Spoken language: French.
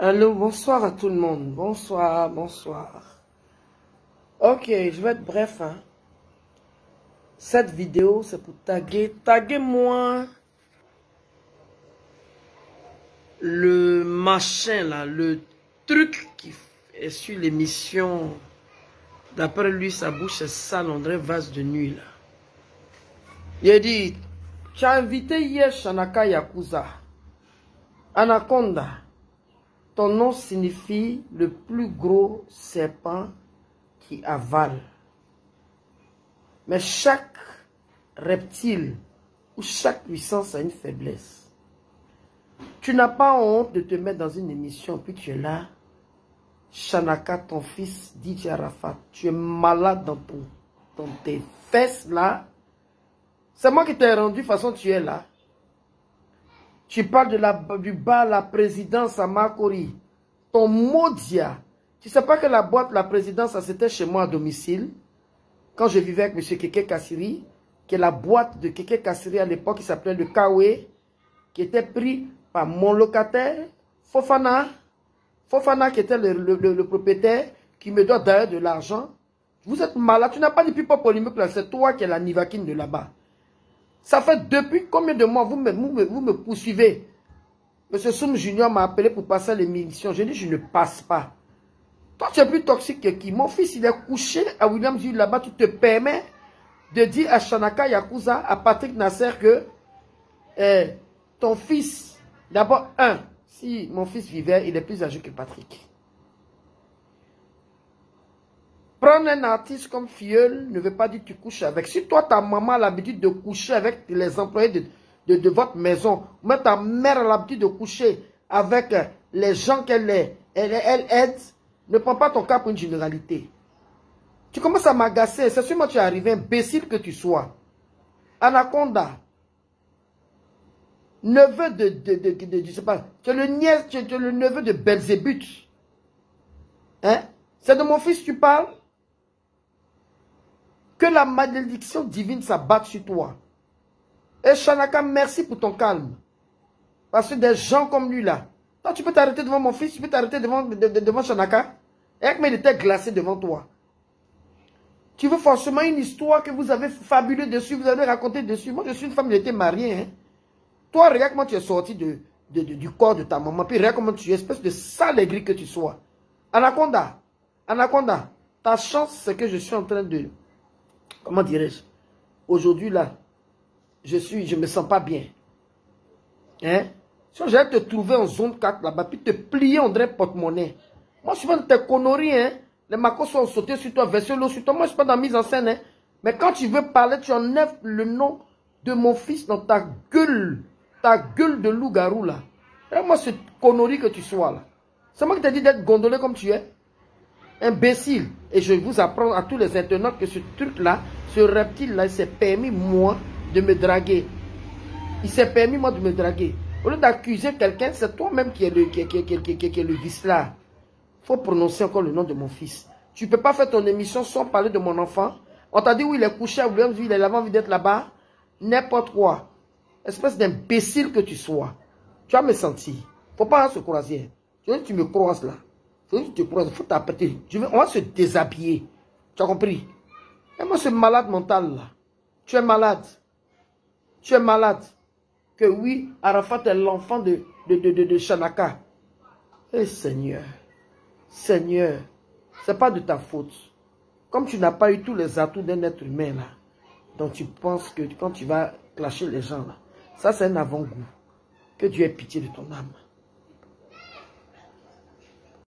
Allô, bonsoir à tout le monde. Bonsoir, bonsoir. Ok, je vais être bref. Hein. Cette vidéo, c'est pour taguer. Taguez-moi le machin là, le truc qui est sur l'émission. D'après lui, sa bouche est sale, dirait vase de nuit là. Il a dit, tu as invité hier Shanaka Yakuza. Anaconda. Ton nom signifie le plus gros serpent qui avale. Mais chaque reptile ou chaque puissance a une faiblesse. Tu n'as pas honte de te mettre dans une émission, puis tu es là. Shanaka, ton fils, DJ Arafat, tu es malade dans, ton, dans tes fesses là. C'est moi qui t'ai rendu, de toute façon tu es là. Tu parles du bas la présidence à Makori. Ton maudia. Tu sais pas que la boîte, la présidence, c'était chez moi à domicile? Quand je vivais avec M. Keke Kassiri, qui est la boîte de Keke Kassiri à l'époque, qui s'appelait le Kawe, qui était pris par mon locataire, Fofana. Fofana qui était le, propriétaire, qui me doit d'ailleurs de l'argent. Vous êtes malade, tu n'as pas de pipa pour l'immeuble, c'est toi qui es la nivakine de là-bas. Ça fait depuis combien de mois vous me, vous me, poursuivez? Monsieur Soum Junior m'a appelé pour passer l'émission. Je dis, je ne passe pas. Toi, tu es plus toxique que qui? Mon fils, il est couché à Williams là-bas. Tu te permets de dire à Shanaka Yakuza, à Patrick Nasser que eh, ton fils, d'abord, un, si mon fils vivait, il est plus âgé que Patrick. Prendre un artiste comme filleul ne veut pas dire que tu couches avec. Si toi, ta maman a l'habitude de coucher avec les employés de, votre maison, mais ta mère a l'habitude de coucher avec les gens qu'elle elle, aide, ne prends pas ton cas pour une généralité. Tu commences à m'agacer. C'est sûrement que tu es arrivé, imbécile que tu sois. Anaconda. Neveu de, de, de, je sais pas, tu es le nièce, tu es le neveu de Belzébuth. Hein? C'est de mon fils que tu parles? Que la malédiction divine s'abatte sur toi. Et Shanaka, merci pour ton calme. Parce que des gens comme lui là, toi tu peux t'arrêter devant mon fils, tu peux t'arrêter devant, devant Shanaka. Et avec il était glacé devant toi. Tu veux forcément une histoire que vous avez fabulée dessus, vous avez raconté dessus. Moi, je suis une femme, j'étais mariée. Hein. Toi, regarde comment tu es sorti de, du corps de ta maman. Puis regarde comment tu es, espèce de sale aigri que tu sois. Anaconda, Anaconda, ta chance, c'est que je suis en train de comment dirais-je, aujourd'hui là, je suis, je me sens pas bien. Hein? Si j'allais te trouver en zone 4 là-bas, puis te plier en dirait porte-monnaie. Moi, je suis pas dans tes conneries, hein. Les macos sont sautés sur toi, versé l'eau sur toi. Moi, je suis pas dans la mise en scène, hein. Mais quand tu veux parler, tu enlèves le nom de mon fils dans ta gueule. Ta gueule de loup-garou, là. Et moi, cette connerie que tu sois, là. C'est moi qui t'ai dit d'être gondolé comme tu es imbécile. Et je vous apprends à tous les internautes que ce truc-là, ce reptile-là, il s'est permis, moi, de me draguer. Il s'est permis, moi, de me draguer. Au lieu d'accuser quelqu'un, c'est toi-même qui est le, qui, vice là. Il faut prononcer encore le nom de mon fils. Tu ne peux pas faire ton émission sans parler de mon enfant. On t'a dit où il est couché Williams, il a envie d'être là-bas. N'importe quoi. Espèce d'imbécile que tu sois. Tu vas me sentir. Faut pas se croiser. Tu me croises là. Que tu faut t'apprêter. On va se déshabiller. Tu as compris? Et moi, ce malade mental là. Tu es malade. Tu es malade. Que oui, Arafat est l'enfant de, de, de, de, Shanaka. Eh Seigneur, Seigneur, c'est pas de ta faute. Comme tu n'as pas eu tous les atouts d'un être humain là, donc tu penses que quand tu vas clasher les gens là, ça c'est un avant-goût. Que Dieu ait pitié de ton âme.